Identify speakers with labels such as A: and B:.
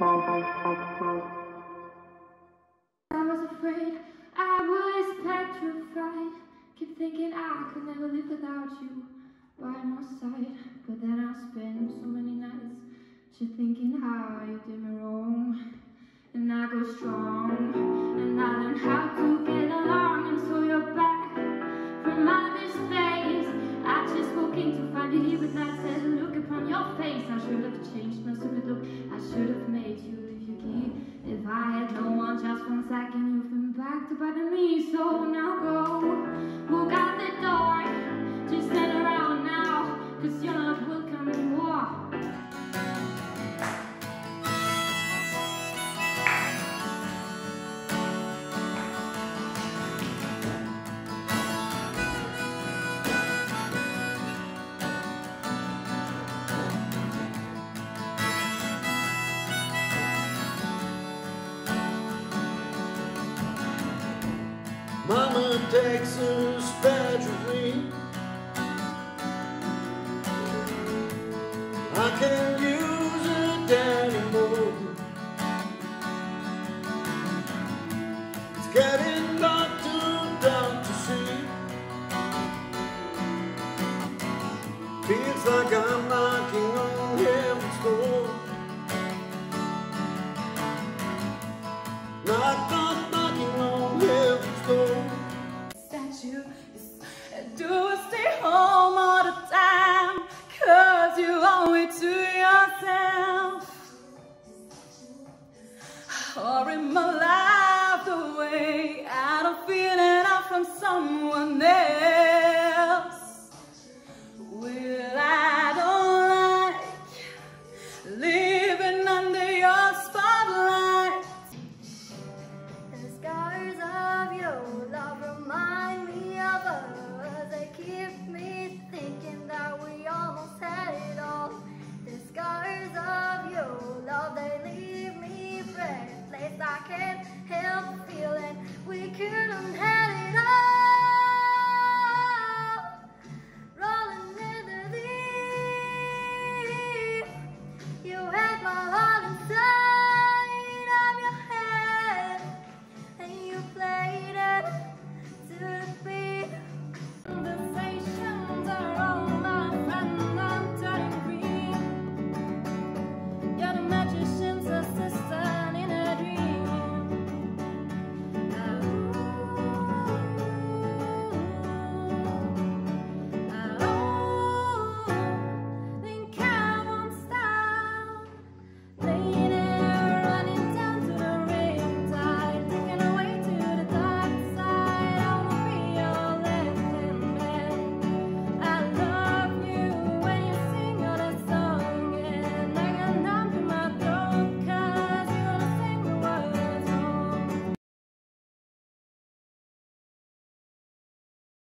A: was afraid, I was petrified. Keep thinking I could never live without you by my side. But then I spent so many nights just thinking how you did me wrong. And I go strong, and I learn how to get along. And so you're back from outer space. I just woke in to find you here with that sad look upon your face. I should have changed my to bother me. So now go,
B: Her spatula. I can't use it anymore. It's getting dark too dark to see. Feels like I'm
C: Or in my life the way I don't feel out from someone else